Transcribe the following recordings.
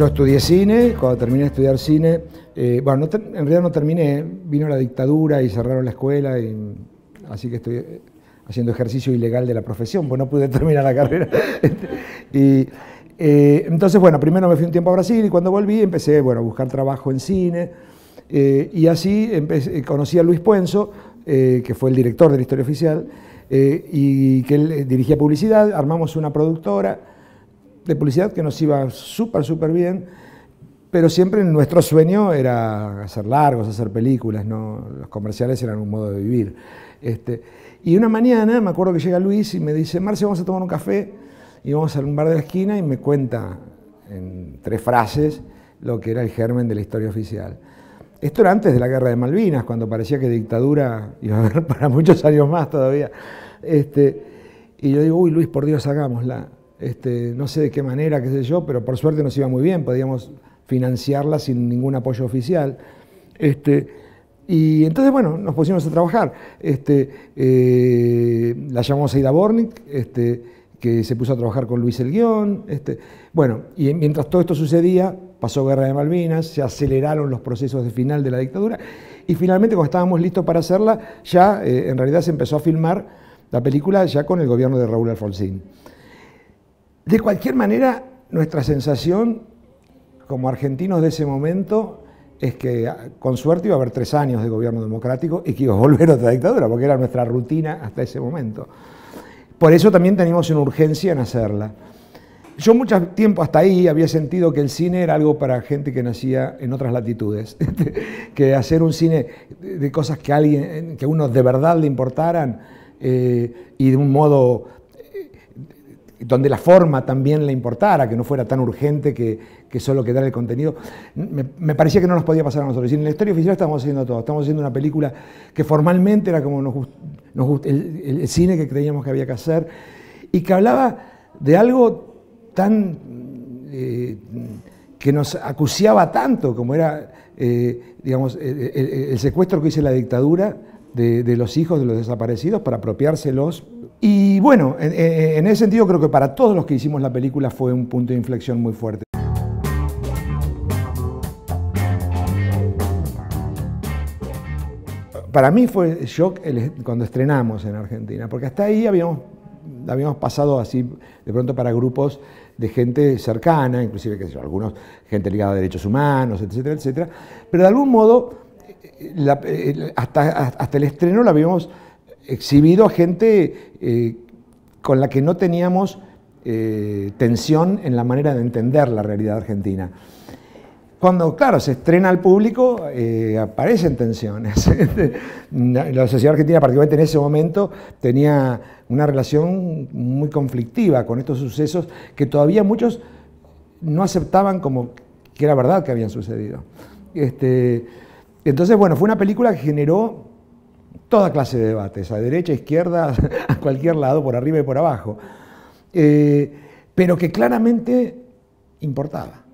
yo estudié cine, cuando terminé de estudiar cine, eh, bueno, en realidad no terminé, vino la dictadura y cerraron la escuela, y, así que estoy haciendo ejercicio ilegal de la profesión, pues no pude terminar la carrera. y, eh, entonces, bueno, primero me fui un tiempo a Brasil y cuando volví empecé bueno, a buscar trabajo en cine eh, y así conocí a Luis Puenzo, que fue el director de la Historia Oficial y que él dirigía publicidad, armamos una productora de publicidad que nos iba súper, súper bien, pero siempre nuestro sueño era hacer largos, hacer películas, ¿no? los comerciales eran un modo de vivir. Este, y una mañana me acuerdo que llega Luis y me dice, Marce, vamos a tomar un café, y vamos a un bar de la esquina y me cuenta en tres frases lo que era el germen de la historia oficial. Esto era antes de la guerra de Malvinas, cuando parecía que dictadura iba a haber para muchos años más todavía. Este, y yo digo, uy Luis, por Dios, hagámosla. Este, no sé de qué manera, qué sé yo, pero por suerte nos iba muy bien, podíamos financiarla sin ningún apoyo oficial. Este, y entonces, bueno, nos pusimos a trabajar. Este, eh, la llamamos Aida Bornik, este, que se puso a trabajar con Luis El Guión. Bueno, y mientras todo esto sucedía, pasó Guerra de Malvinas, se aceleraron los procesos de final de la dictadura, y finalmente, cuando estábamos listos para hacerla, ya eh, en realidad se empezó a filmar la película ya con el gobierno de Raúl Alfonsín. De cualquier manera, nuestra sensación como argentinos de ese momento es que ah, con suerte iba a haber tres años de gobierno democrático y que iba a volver otra dictadura, porque era nuestra rutina hasta ese momento. Por eso también teníamos una urgencia en hacerla. Yo mucho tiempo hasta ahí había sentido que el cine era algo para gente que nacía en otras latitudes, que hacer un cine de cosas que a alguien, que uno de verdad le importaran eh, y de un modo donde la forma también le importara, que no fuera tan urgente que, solo quedara el contenido, me, parecía que no nos podía pasar a nosotros. En la historia oficial estamos haciendo todo, estamos haciendo una película que formalmente era como nos, nos el, cine que creíamos que había que hacer, y que hablaba de algo tan... Eh, que nos acuciaba tanto como era, eh, digamos, el, secuestro que hizo la dictadura de, los hijos de los desaparecidos para apropiárselos y bueno, en, ese sentido creo que para todos los que hicimos la película fue un punto de inflexión muy fuerte. Para mí fue shock cuando estrenamos en Argentina, porque hasta ahí habíamos, habíamos pasado así de pronto para grupos de gente cercana, inclusive que algunos gente ligada a derechos humanos, etcétera, etcétera, pero de algún modo eh, hasta, hasta el estreno la habíamos exhibido a gente eh, con la que no teníamos eh, tensión en la manera de entender la realidad argentina. Cuando, claro, se estrena al público, aparecen tensiones. la sociedad argentina, particularmente en ese momento, tenía una relación muy conflictiva con estos sucesos que todavía muchos no aceptaban como que era verdad que habían sucedido. Este, entonces, bueno, fue una película que generó toda clase de debates, a derecha, a izquierda, a cualquier lado, por arriba y por abajo, eh, pero que claramente importaba.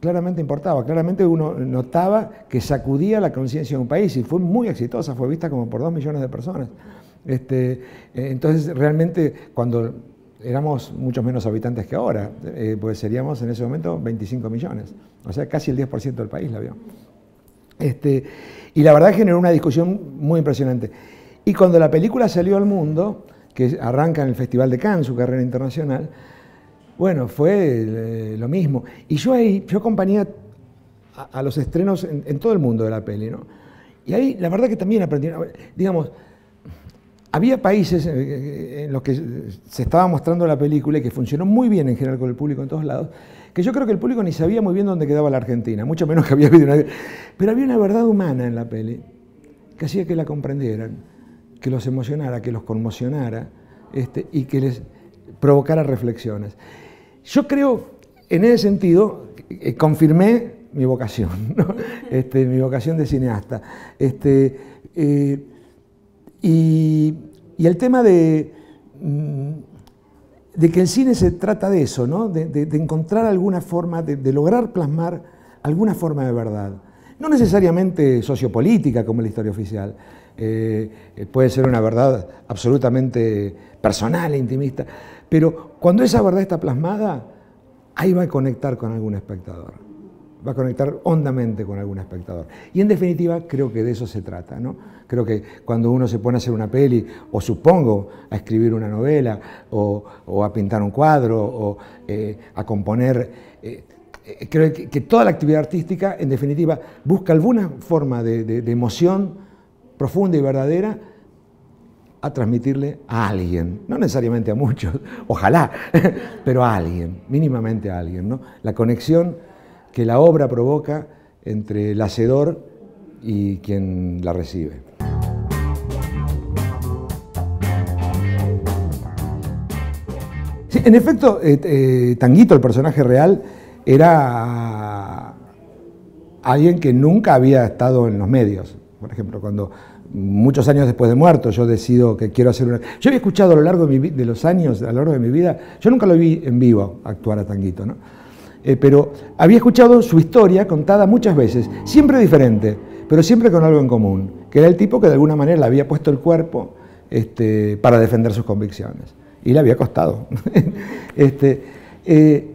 Claramente importaba, claramente uno notaba que sacudía la conciencia de un país y fue muy exitosa, fue vista como por dos millones de personas. Este, eh, entonces, realmente, cuando éramos muchos menos habitantes que ahora, eh, pues seríamos en ese momento 25 millones, o sea, casi el 10% del país la vio. Este, y la verdad generó una discusión muy impresionante. Y cuando la película salió al mundo, que arranca en el Festival de Cannes, su carrera internacional, bueno, fue eh, lo mismo. Y yo ahí, yo acompañé a, los estrenos en, todo el mundo de la peli, ¿no? Y ahí la verdad que también aprendí, digamos, había países eh, eh, en los que se estaba mostrando la película y que funcionó muy bien en general con el público en todos lados, que yo creo que el público ni sabía muy bien dónde quedaba la Argentina, mucho menos que había habido una... Pero había una verdad humana en la peli que hacía que la comprendieran, que los emocionara, que los conmocionara este, y que les provocara reflexiones. Yo creo, en ese sentido, eh, confirmé mi vocación, este, mi vocación de cineasta. Este, eh, y, y, el tema de... Mm, de que el cine se trata de eso, ¿no? de, encontrar alguna forma, de, lograr plasmar alguna forma de verdad. No necesariamente sociopolítica como la historia oficial, eh, eh, puede ser una verdad absolutamente personal e intimista, pero cuando esa verdad está plasmada, ahí va a conectar con algún espectador, va a conectar hondamente con algún espectador. Y en definitiva creo que de eso se trata, ¿no? Creo que cuando uno se pone a hacer una peli, o supongo a escribir una novela, o, a pintar un cuadro, o eh, a componer, eh, eh, creo que, toda la actividad artística, en definitiva, busca alguna forma de emoción profunda y verdadera a transmitirle a alguien, no necesariamente a muchos, ojalá, pero a alguien, mínimamente a alguien, ¿no? La conexión que la obra provoca entre el hacedor y quien la recibe. en efecto, eh, eh, Tanguito, el personaje real, era alguien que nunca había estado en los medios. Por ejemplo, cuando muchos años después de muerto, yo decido que quiero hacer una... Yo había escuchado a lo largo de, los años, a lo largo de mi vida, yo nunca lo vi en vivo actuar a Tanguito, ¿no? Eh, pero había escuchado su historia contada muchas veces, siempre diferente, pero siempre con algo en común, que era el tipo que de alguna manera le había puesto el cuerpo este, para defender sus convicciones. Y le había costado. este, eh,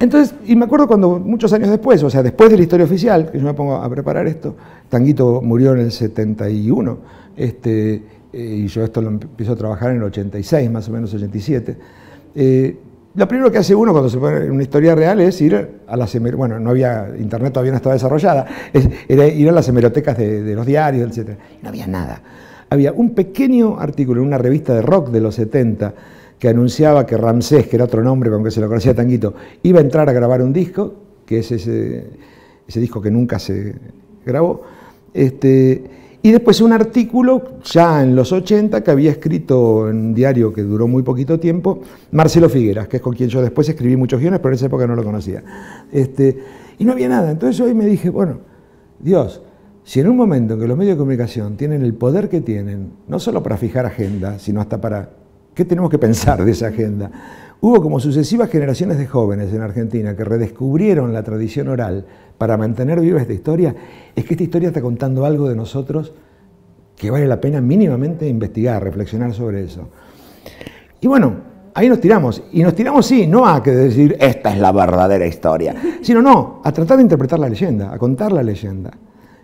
entonces, y me acuerdo cuando muchos años después, o sea, después de la historia oficial, que yo me pongo a preparar esto, Tanguito murió en el 71, este, eh, y yo esto lo empiezo a trabajar en el 86, más o menos 87. Lo primero que hace uno cuando se pone en una historia real es ir a las bueno, no había, internet todavía no estaba desarrollada, era ir a las hemerotecas de, los diarios, etc. No había nada. Había un pequeño artículo en una revista de rock de los 70 que anunciaba que Ramsés, que era otro nombre con que se lo conocía Tanguito, iba a entrar a grabar un disco, que es ese, ese disco que nunca se grabó. Este, y después un artículo ya en los 80 que había escrito en un diario que duró muy poquito tiempo, Marcelo Figueras, que es con quien yo después escribí muchos guiones, pero en esa época no lo conocía. Este, y no había nada. Entonces hoy me dije, bueno, Dios, si en un momento en que los medios de comunicación tienen el poder que tienen, no solo para fijar agenda, sino hasta para ¿Qué tenemos que pensar de esa agenda? Hubo como sucesivas generaciones de jóvenes en Argentina que redescubrieron la tradición oral para mantener viva esta historia, es que esta historia está contando algo de nosotros que vale la pena mínimamente investigar, reflexionar sobre eso. Y bueno, ahí nos tiramos. Y nos tiramos, sí, no a que decir esta es la verdadera historia, sino no, a tratar de interpretar la leyenda, a contar la leyenda.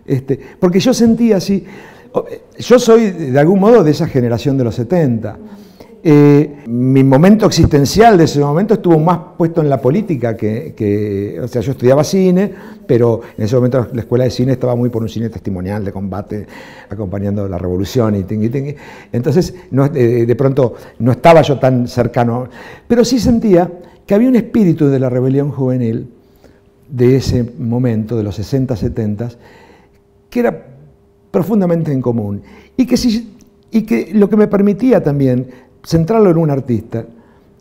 Este, porque yo sentía así, yo soy de algún modo de esa generación de los 70. Eh, mi momento existencial de ese momento estuvo más puesto en la política que, o sea, yo estudiaba cine, pero en ese momento la escuela de cine estaba muy por un cine testimonial de combate, acompañando la revolución y tingui, tingui. Entonces, eh, de pronto no estaba yo tan cercano, pero sí sentía que había un espíritu de la rebelión juvenil de ese momento, de los 60, 70, que era profundamente en común y que, si, y que lo que me permitía también centrarlo en un artista,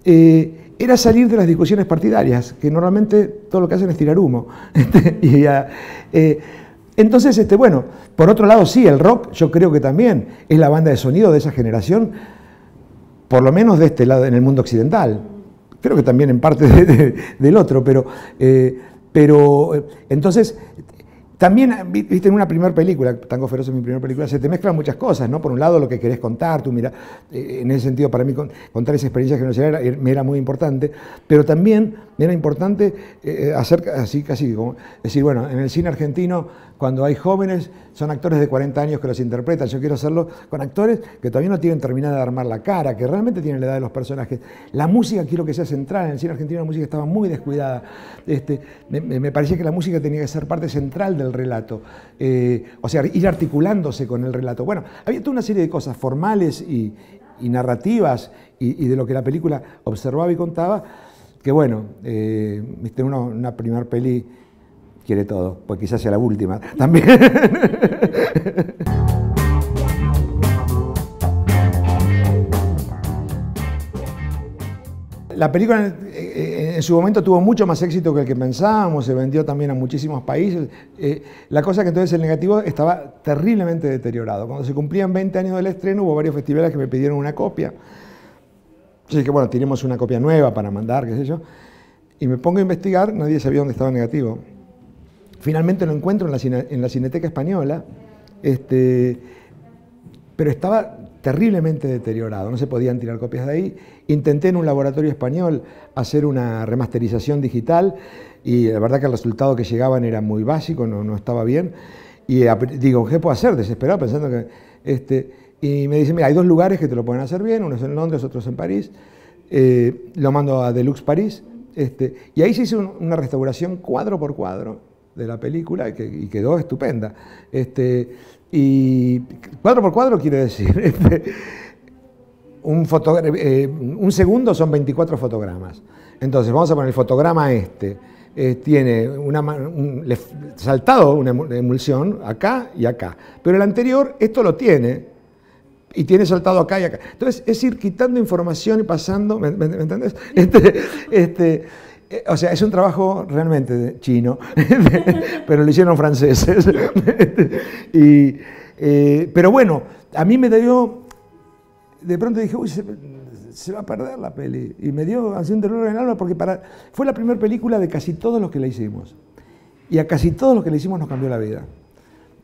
eh, era salir de las discusiones partidarias, que normalmente todo lo que hacen es tirar humo. y, eh, entonces, este, bueno, por otro lado, sí, el rock yo creo que también es la banda de sonido de esa generación, por lo menos de este lado, en el mundo occidental. Creo que también en parte del otro, pero, eh, pero entonces también, viste, en una primera película, Tango Feroz es mi primera película, se te mezclan muchas cosas, ¿no? Por un lado, lo que querés contar, tú mira, eh, en ese sentido, para mí contar esa experiencia no era, me era muy importante, pero también me era importante eh, eh, hacer así, casi como, decir, bueno, en el cine argentino, cuando hay jóvenes, son actores de 40 años que los interpretan, yo quiero hacerlo con actores que todavía no tienen terminado de armar la cara, que realmente tienen la edad de los personajes. La música quiero que sea central, en el cine argentino la música estaba muy descuidada, este, me, me parecía que la música tenía que ser parte central del relato, eh, o sea, ir articulándose con el relato. Bueno, había toda una serie de cosas formales y, narrativas y, de lo que la película observaba y contaba, que bueno, eh, una, una primer peli quiere todo, pues quizás sea la última también. la película eh, en su momento tuvo mucho más éxito que el que pensábamos, se vendió también a muchísimos países. Eh, la cosa que entonces el negativo estaba terriblemente deteriorado. Cuando se cumplían 20 años del estreno hubo varios festivales que me pidieron una copia. Así que bueno, tenemos una copia nueva para mandar, qué sé yo. Y me pongo a investigar, nadie sabía dónde estaba el negativo. Finalmente lo encuentro en la, en la Cineteca Española, este, pero estaba terriblemente deteriorado, no se podían tirar copias de ahí. Intenté en un laboratorio español hacer una remasterización digital y la verdad que el resultado que llegaban era muy básico, no, estaba bien. Y digo, ¿qué puedo hacer? Desesperado, pensando que... Este, y me dice, mira, hay dos lugares que te lo pueden hacer bien, uno es en Londres, otro es en París. Eh, lo mando a Deluxe París. Este, y ahí se hizo una restauración cuadro por cuadro de la película y, quedó estupenda. Este, y cuadro por cuadro quiere decir, este, un, eh, un segundo son 24 fotogramas. Entonces vamos a poner el fotograma este. Eh, tiene una, un, saltado una emulsión acá y acá. Pero el anterior esto lo tiene y tiene saltado acá y acá. Entonces es ir quitando información y pasando, ¿me, entendés? Este, este, eh, o sea, es un trabajo realmente chino, pero lo hicieron franceses. eh, pero bueno, a mí me dio, de pronto dije, uy, se, va a perder la peli. Y me dio así un dolor en el alma porque para, fue la primera película de casi todos los que la hicimos. Y a casi todos los que la hicimos nos cambió la vida.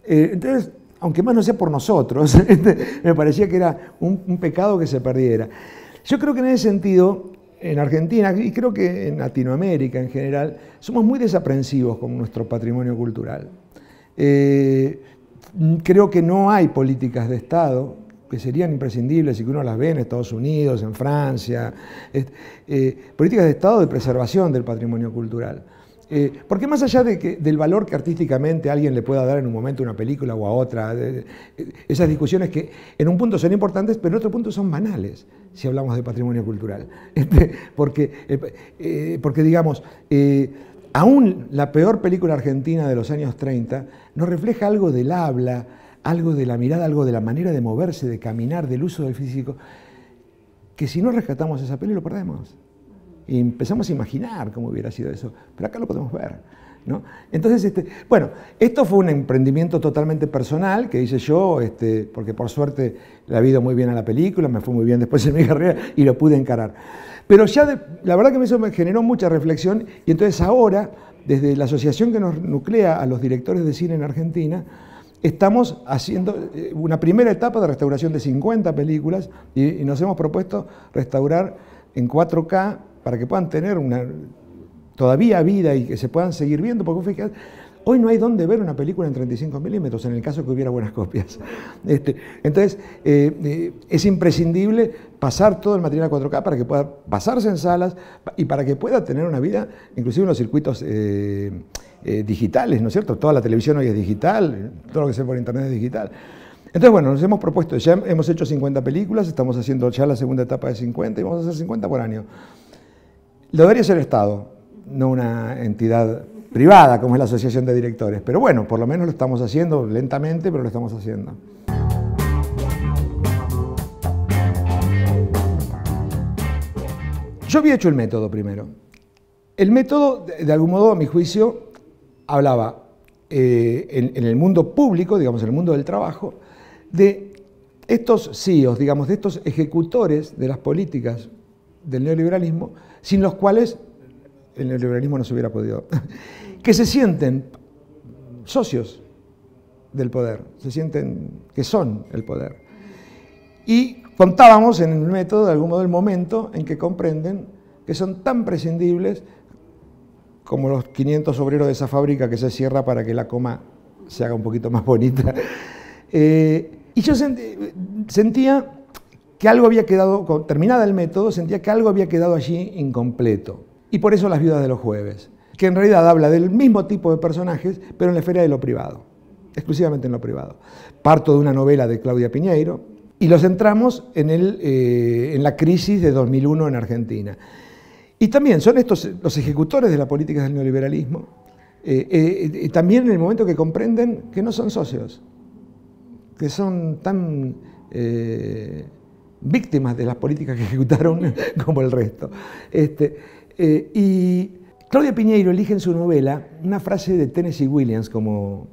Eh, entonces, aunque más no sea por nosotros, me parecía que era un, pecado que se perdiera. Yo creo que en ese sentido, en Argentina y creo que en Latinoamérica en general, somos muy desaprensivos con nuestro patrimonio cultural. Eh, creo que no hay políticas de Estado que serían imprescindibles y que uno las ve en Estados Unidos, en Francia, eh, políticas de Estado de preservación del patrimonio cultural. Eh, porque más allá de que, del valor que artísticamente alguien le pueda dar en un momento a una película o a otra, esas discusiones que en un punto son importantes, pero en otro punto son banales, si hablamos de patrimonio cultural. Este, porque, eh, eh, porque, digamos, aún la peor película argentina de los años 30 nos refleja algo del habla, algo de la mirada, algo de la manera de moverse, de caminar, del uso del físico, que si no rescatamos esa peli lo perdemos. Y empezamos a imaginar cómo hubiera sido eso, pero acá lo podemos ver. ¿no? Entonces, este, bueno, esto fue un emprendimiento totalmente personal que hice yo, este, porque por suerte ha ido muy bien a la película, me fue muy bien después en mi carrera y lo pude encarar. Pero ya, la verdad que eso me generó mucha reflexión y entonces ahora, desde la asociación que nos nuclea a los directores de cine en Argentina, estamos haciendo eh, una primera etapa de restauración de 50 películas y nos hemos propuesto restaurar en 4K para que puedan tener una, todavía vida y que se puedan seguir viendo, porque fíjate, hoy no hay dónde ver una película en 35 milímetros, en el caso que hubiera buenas copias. Este, entonces, eh, eh, es imprescindible pasar todo el material a 4K para que pueda pasarse en salas y para que pueda tener una vida, inclusive en los circuitos eh, digitales, ¿no es cierto? Toda la televisión hoy es digital, todo lo que se ve por internet es digital. Entonces, bueno, nos hemos propuesto, ya hemos hecho 50 películas, estamos haciendo ya la segunda etapa de 50 y vamos a hacer 50 por año. Debería ser el Estado, no una entidad privada como es la Asociación de Directores. Pero bueno, por lo menos lo estamos haciendo lentamente, pero lo estamos haciendo. Yo había hecho el método primero. El método, de algún modo, a mi juicio, hablaba eh, en, el mundo público, digamos, en el mundo del trabajo, de estos CEOs, digamos, de estos ejecutores de las políticas del neoliberalismo, sin los cuales el neoliberalismo no se hubiera podido, que se sienten socios del poder, se sienten que son el poder. Y contábamos en el método, de algún modo, el momento en que comprenden que son tan prescindibles como los 500 obreros de esa fábrica que se cierra para que la coma se haga un poquito más bonita. Eh, y yo sentía que algo había quedado, terminada el método, sentía que algo había quedado allí incompleto. Y por eso las viudas de los jueves, que en realidad habla del mismo tipo de personajes, pero en la esfera de lo privado, exclusivamente en lo privado. Parto de una novela de Claudia Piñeiro y lo centramos en, el, eh, en la crisis de 2001 en Argentina. Y también son estos los ejecutores de la política del neoliberalismo, eh, eh, también en el momento que comprenden que no son socios, que son tan víctimas de las políticas que ejecutaron como el resto. Este, eh, y Claudia Piñeiro elige en su novela una frase de Tennessee Williams como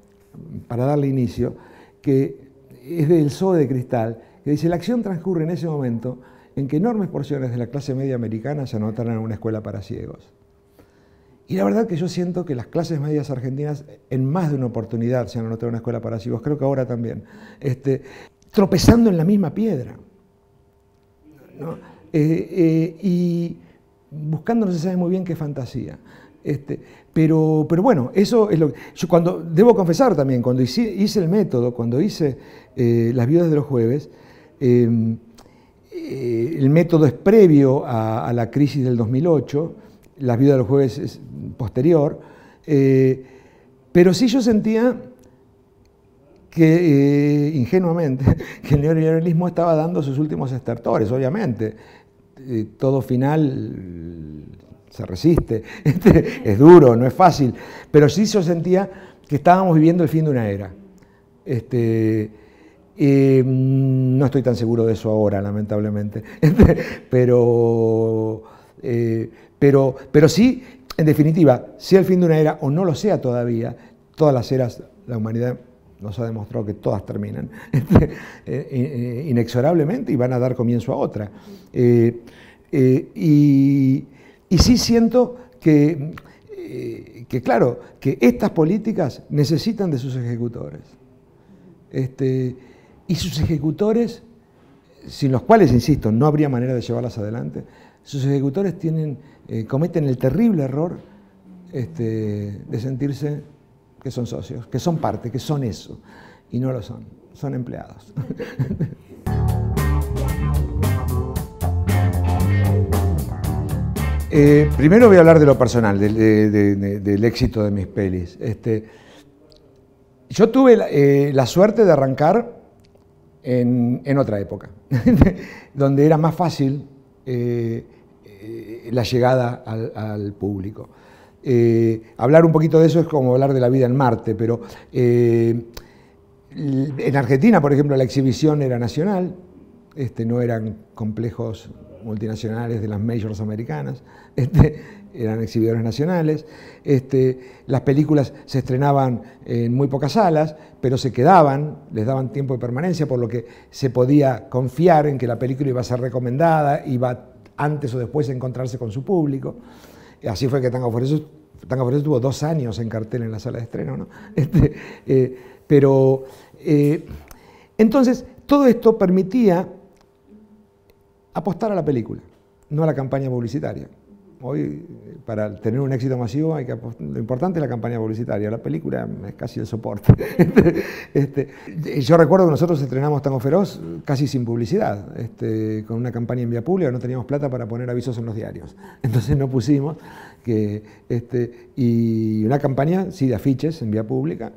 para darle inicio, que es del Zoo de Cristal, que dice, la acción transcurre en ese momento en que enormes porciones de la clase media americana se anotan en una escuela para ciegos. Y la verdad que yo siento que las clases medias argentinas en más de una oportunidad se han anotado en una escuela para ciegos, creo que ahora también. Este, tropezando en la misma piedra. Y buscando no se sabe muy bien qué fantasía. Este, pero, pero bueno, eso es lo que... Yo cuando, debo confesar también, cuando hice, el método, cuando hice eh, las viudas de los jueves, em, eh, el método es previo a, la crisis del 2008, las viudas de los jueves es posterior, eh, pero sí yo sentía que, ingenuamente, que el neoliberalismo estaba dando sus últimos estertores, obviamente. todo final se resiste, este, es duro, no es fácil, pero sí yo sentía que estábamos viviendo el fin de una era. Este, mm, no estoy tan seguro de eso ahora, lamentablemente, este, pero, eh, pero, pero sí, en definitiva, sea el fin de una era o no lo sea todavía, todas las eras, la humanidad nos ha demostrado que todas terminan este, eh, eh, inexorablemente y van a dar comienzo a otra. y, y sí siento que, eh, claro, que estas políticas necesitan de sus ejecutores. Este, y sus ejecutores, sin los cuales, insisto, no habría manera de llevarlas adelante, sus ejecutores tienen, eh, cometen el terrible error este, de sentirse que son socios, que son parte, que son eso, y no lo son, son empleados. Eh, primero voy a hablar de lo personal, del éxito de mis pelis. Este, yo tuve la, eh, suerte de arrancar en, otra época, donde era más fácil eh, la llegada al, público. Hablar un poquito de eso es como hablar de la vida en Marte, pero en Argentina, por ejemplo, la exhibición era nacional, este, no eran complejos multinacionales de las majors americanas, este, eran exhibidores nacionales. Este, las películas se estrenaban en muy pocas salas, pero se quedaban, les daban tiempo de permanencia, por lo que se podía confiar en que la película iba a ser recomendada, iba antes o después a encontrarse con su público. Así fue que Tango eso, Tango tuvo dos años en cartel en la sala de estreno. ¿no? Este, eh, pero eh, entonces, todo esto permitía apostar a la película, no a la campaña publicitaria. Hoy, para tener un éxito masivo, lo importante es la campaña publicitaria. La película es casi el soporte. Este, yo recuerdo que nosotros estrenamos Tango Feroz casi sin publicidad, este, con una campaña en vía pública, no teníamos plata para poner avisos en los diarios. Entonces no pusimos que. Este, y una campaña, sí, de afiches en vía pública.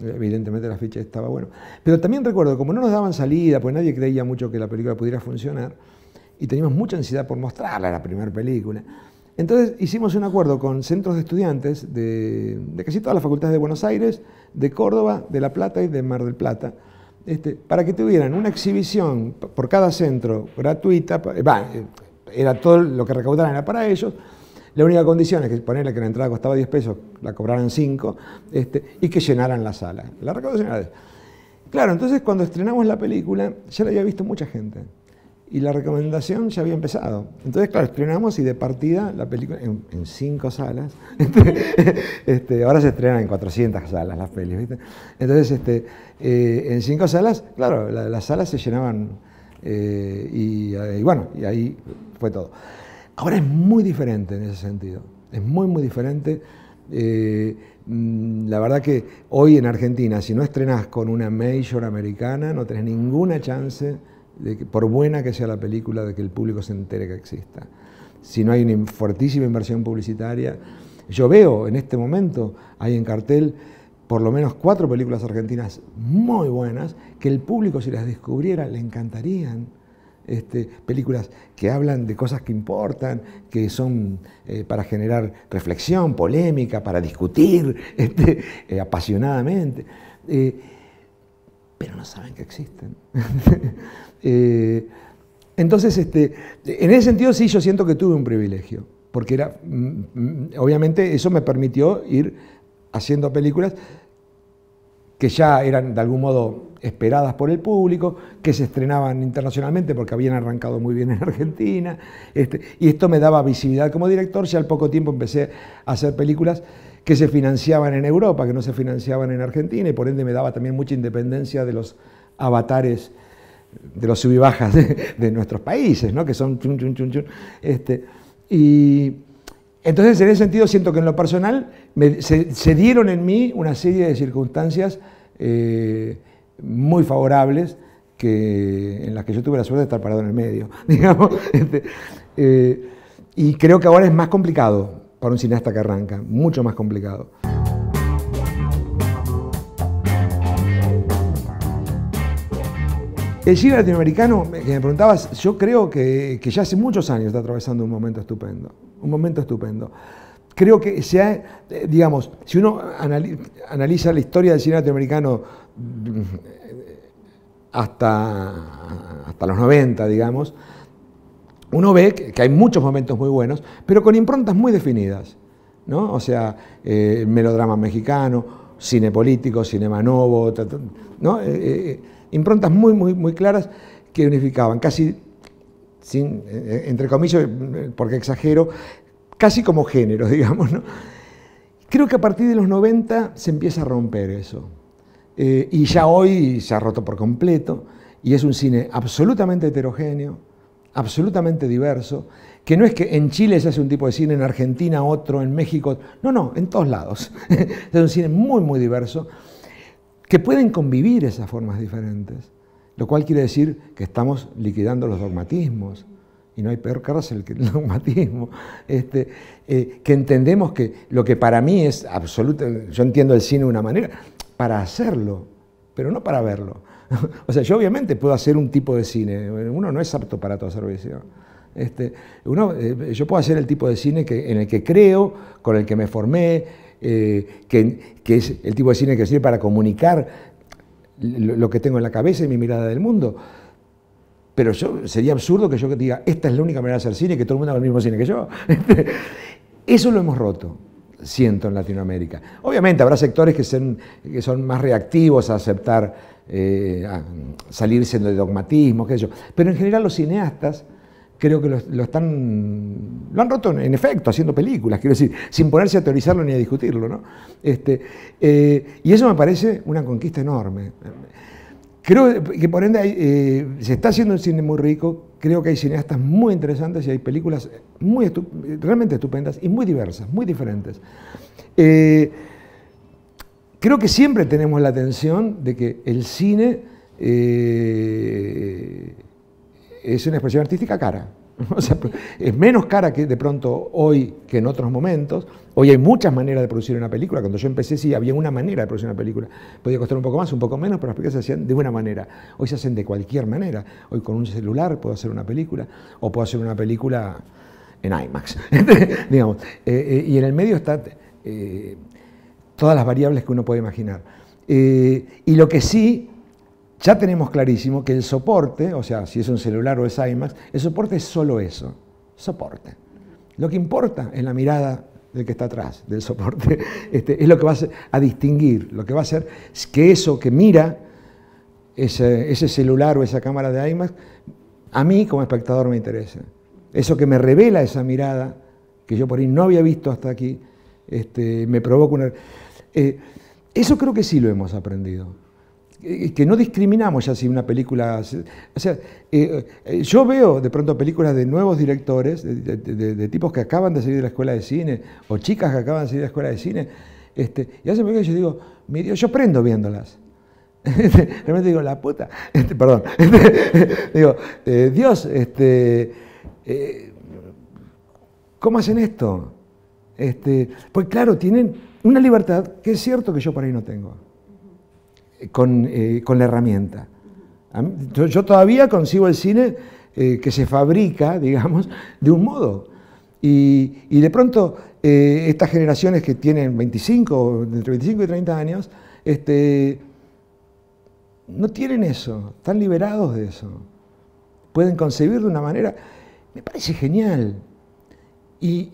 Evidentemente el afiche estaba bueno. Pero también recuerdo, como no nos daban salida, pues nadie creía mucho que la película pudiera funcionar, y teníamos mucha ansiedad por mostrarla, la primera película. Entonces hicimos un acuerdo con centros de estudiantes de, casi todas las facultades de Buenos Aires, de Córdoba, de La Plata y de Mar del Plata, este, para que tuvieran una exhibición por cada centro gratuita, eh, eh, era todo lo que recaudaran era para ellos, la única condición es que ponerle que la entrada costaba 10 pesos, la cobraran 5, este, y que llenaran la sala. La recaudación era de... Claro, entonces cuando estrenamos la película, ya la había visto mucha gente y la recomendación ya había empezado. Entonces, claro, estrenamos y de partida la película en, cinco salas. este, ahora se estrenan en 400 salas las pelis, ¿viste? Entonces, este, eh, en cinco salas, claro, las salas se llenaban eh, eh, y, bueno, y ahí fue todo. Ahora es muy diferente en ese sentido. Es muy, muy diferente. Mm, la verdad que hoy en Argentina, si no estrenas con una major americana, no tenés ninguna chance por buena que sea la película, de que el público se entere que exista. Si no hay una fuertísima inversión publicitaria, yo veo en este momento, hay en cartel por lo menos cuatro películas argentinas muy buenas, que el público si las descubriera le encantarían. Este, películas que hablan de cosas que importan, que son eh, para generar reflexión, polémica, para discutir este, eh, apasionadamente. Eh, pero no saben que existen. Eh, entonces, este, en ese sentido sí yo siento que tuve un privilegio, porque era, mm, mm, obviamente eso me permitió ir haciendo películas que ya eran de algún modo esperadas por el público, que se estrenaban internacionalmente porque habían arrancado muy bien en Argentina, este, y esto me daba visibilidad como director, ya al poco tiempo empecé a hacer películas que se financiaban en Europa, que no se financiaban en Argentina, y por ende me daba también mucha independencia de los avatares de los sub y bajas de, nuestros países, ¿no? que son chun, chun, chun, chun. Este, y entonces, en ese sentido, siento que en lo personal se, dieron en mí una serie de circunstancias eh, muy favorables que, en las que yo tuve la suerte de estar parado en el medio, digamos. Este, eh, y creo que ahora es más complicado para un cineasta que arranca, mucho más complicado. El cine latinoamericano, que me preguntabas, yo creo que, ya hace muchos años está atravesando un momento estupendo, un momento estupendo. Creo que se eh, digamos, si uno analiza la historia del cine latinoamericano mm, hasta, hasta los 90, digamos, uno ve que hay muchos momentos muy buenos, pero con improntas muy definidas. ¿no? O sea, eh, melodrama mexicano, cine político, cinema novo, ¿no? Eh, improntas muy, muy, muy claras que unificaban, casi, sin, eh, entre comillas, porque exagero, casi como género, digamos. Creo que a partir de los 90 se empieza a romper eso. Eh, y ya hoy se ha roto por completo, y es un cine absolutamente heterogéneo, absolutamente diverso, que no es que en Chile se hace un tipo de cine, en Argentina otro, en México, no, no, en todos lados. es un cine muy, muy diverso que pueden convivir esas formas diferentes, lo cual quiere decir que estamos liquidando los dogmatismos, y no hay peor cárcel que el dogmatismo, este, eh, que entendemos que lo que para mí es absoluto, yo entiendo el cine de una manera, para hacerlo, pero no para verlo. o sea, yo obviamente puedo hacer un tipo de cine, uno no es apto para todo servicio. Este, uno, eh, yo puedo hacer el tipo de cine que, en el que creo, con el que me formé, eh, que, es el tipo de cine que sirve para comunicar lo, que tengo en la cabeza y mi mirada del mundo. Pero yo, sería absurdo que yo diga, esta es la única manera de hacer cine, que todo el mundo haga el mismo cine que yo. Eso lo hemos roto, siento, en Latinoamérica. Obviamente habrá sectores que son, que son más reactivos a aceptar, eh, a salirse de dogmatismo, qué sé. Pero en general los cineastas creo que lo, están, lo han roto en efecto, haciendo películas, quiero decir, sin ponerse a teorizarlo ni a discutirlo. ¿no? Este, eh, y eso me parece una conquista enorme. Creo que por ende eh, se está haciendo un cine muy rico, creo que hay cineastas muy interesantes y hay películas muy realmente estupendas y muy diversas, muy diferentes. Eh, creo que siempre tenemos la atención de que el cine es una expresión artística cara. es menos cara que de pronto hoy que en otros momentos. Hoy hay muchas maneras de producir una película. Cuando yo empecé sí había una manera de producir una película. Podía costar un poco más, un poco menos, pero las películas se hacían de una manera. Hoy se hacen de cualquier manera. Hoy con un celular puedo hacer una película o puedo hacer una película en IMAX. Digamos. Eh, eh, y en el medio están eh, todas las variables que uno puede imaginar. y lo que sí ya tenemos clarísimo que el soporte, o sea, si es un celular o es IMAX, el soporte es solo eso, soporte. Lo que importa es la mirada del que está atrás del soporte. Este, es lo que va a, distinguir, lo que va a hacer es que eso que mira ese, celular o esa cámara de IMAX, a mí como espectador me interesa. Eso que me revela esa mirada, que yo por ahí no había visto hasta aquí, este, me provoca una... Eh, eso creo que sí lo hemos aprendido que no discriminamos ya si una película... O sea, eh, eh, yo veo de pronto películas de nuevos directores, de, tipos que acaban de salir de la escuela de cine, o chicas que acaban de salir de la escuela de cine, este, y hace que yo digo, mi Dios, yo prendo viéndolas. Realmente digo, la puta, este, perdón, digo, eh, Dios, este, ¿cómo hacen esto? Este, pues claro, tienen una libertad que es cierto que yo por ahí no tengo. Eh, con, la herramienta. Yo, todavía consigo el cine eh, que se fabrica, digamos, de un modo. Y, de pronto, eh, estas generaciones que tienen 25, entre 25 y 30 años, este, no tienen eso, están liberados de eso. Pueden concebir de una manera, me parece genial. y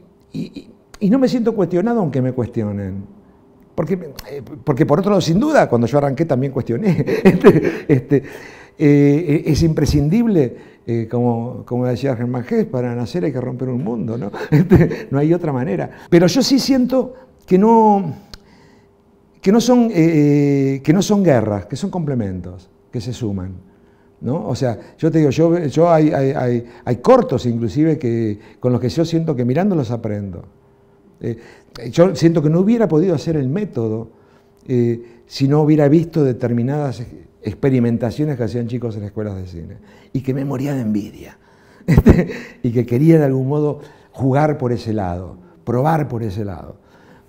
no me siento cuestionado aunque me cuestionen. Porque, eh, porque por otro lado, sin duda, cuando yo arranqué también cuestioné. Este, este, eh, es imprescindible, eh, como, como decía Germán Gess, para nacer hay que romper un mundo, ¿no? Este, no hay otra manera. Pero yo sí siento que no, que no, son, que no son guerras, que son complementos, que se suman. ¿no? O sea, yo te digo, yo, yo hay, hay, hay, cortos inclusive que, con los que yo siento que mirándolos aprendo. Eh, yo siento que no hubiera podido hacer el método eh, si no hubiera visto determinadas experimentaciones que hacían chicos en las escuelas de cine y que me moría de envidia y que quería de algún modo jugar por ese lado, probar por ese lado.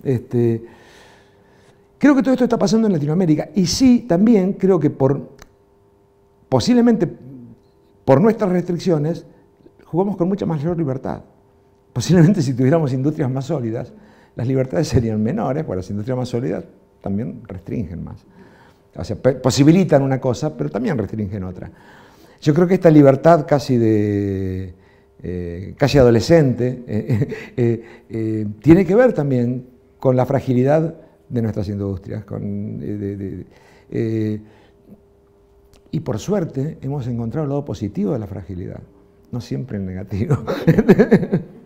Este, creo que todo esto está pasando en Latinoamérica y sí, también creo que por posiblemente por nuestras restricciones jugamos con mucha mayor libertad. Posiblemente si tuviéramos industrias más sólidas, las libertades serían menores, porque las industrias más sólidas también restringen más. O sea, posibilitan una cosa, pero también restringen otra. Yo creo que esta libertad casi de eh, casi adolescente eh, eh, tiene que ver también con la fragilidad de nuestras industrias. y por suerte hemos encontrado el lado positivo de la fragilidad, no siempre el negativo.